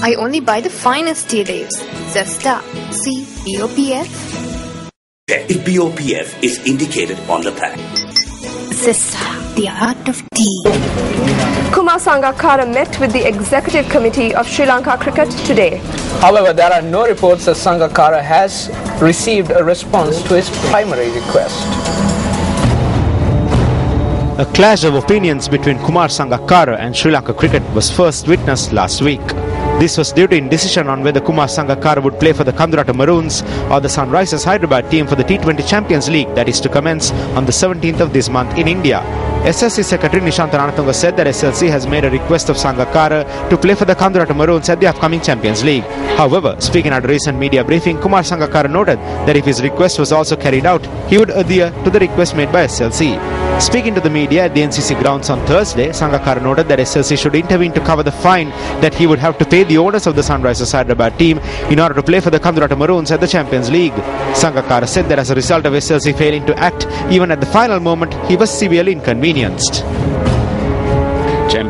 I only buy the finest tea leaves. Zesta. See BOPF. If BOPF is indicated on the pack. Zesta. The art of tea. Kumar Sangakkara met with the executive committee of Sri Lanka Cricket today. However, there are no reports that Sangakkara has received a response to his primary request. A clash of opinions between Kumar Sangakkara and Sri Lanka cricket was first witnessed last week. This was due to indecision on whether Kumar Sangakkara would play for the Kandurata Maroons or the Sunrisers Hyderabad team for the T20 Champions League that is to commence on the 17th of this month in India. SLC Secretary Nishant Ranatunga said that SLC has made a request of Sangakkara to play for the Kandurata Maroons at the upcoming Champions League. However, speaking at a recent media briefing, Kumar Sangakkara noted that if his request was also carried out, he would adhere to the request made by SLC. Speaking to the media at the NCC grounds on Thursday, Sangakkara noted that SLC should intervene to cover the fine that he would have to pay the owners of the Sunrisers Hyderabad team in order to play for the Kandurata Maroons at the Champions League. Sangakkara said that as a result of SLC failing to act even at the final moment, he was severely inconvenienced.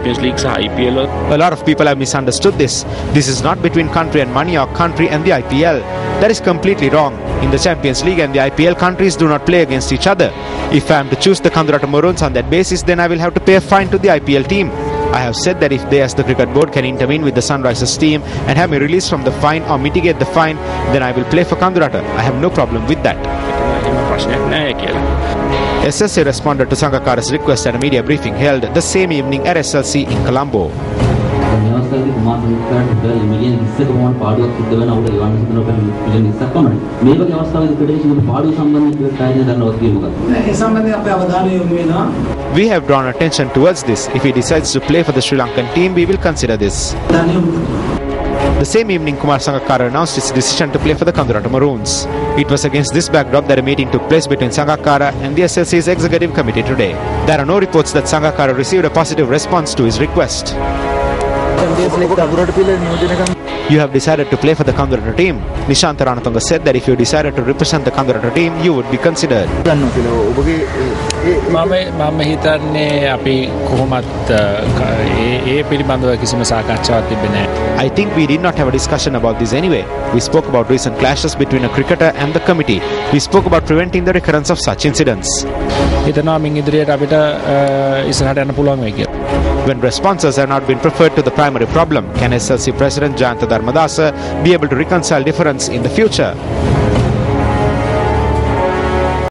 Champions League, sa IPL. A lot of people have misunderstood this. This is not between country and money or country and the IPL. That is completely wrong. In the Champions League and the IPL, countries do not play against each other. If I am to choose the Kandurata Maroons on that basis, then I will have to pay a fine to the IPL team. I have said that if they as the cricket board can intervene with the Sunrisers team and have me released from the fine or mitigate the fine, then I will play for Kandurata. I have no problem with that. SSA responded to Sangakkara's request at a media briefing held the same evening at SLC in Colombo. We have drawn attention towards this. If he decides to play for the Sri Lankan team, we will consider this. The same evening, Kumar Sangakkara announced his decision to play for the Kandurata Maroons. It was against this backdrop that a meeting took place between Sangakkara and the SLC's executive committee today. There are no reports that Sangakkara received a positive response to his request. You have decided to play for the Kandurata team. Nishant Ranatunga said that if you decided to represent the Kandurata team, you would be considered. මම මම හිතන්නේ අපි කොහොමත් අ, ක- ඒ ඒ පිළිබඳව කිසිම සාකච්ඡාවක් තිබෙන I think we did not have a discussion about this anyway. We spoke about recent clashes between a cricketer and the committee. We spoke about preventing the recurrence of such incidents. හිතනවා මින් ඉදිරියට අපිට අ, ඉස්සරහට යන්න පුළුවන් වෙයි කියලා. When responses have not been preferred to the primary problem, can SLC President Jayanta Dharmadasa be able to reconcile difference in the future?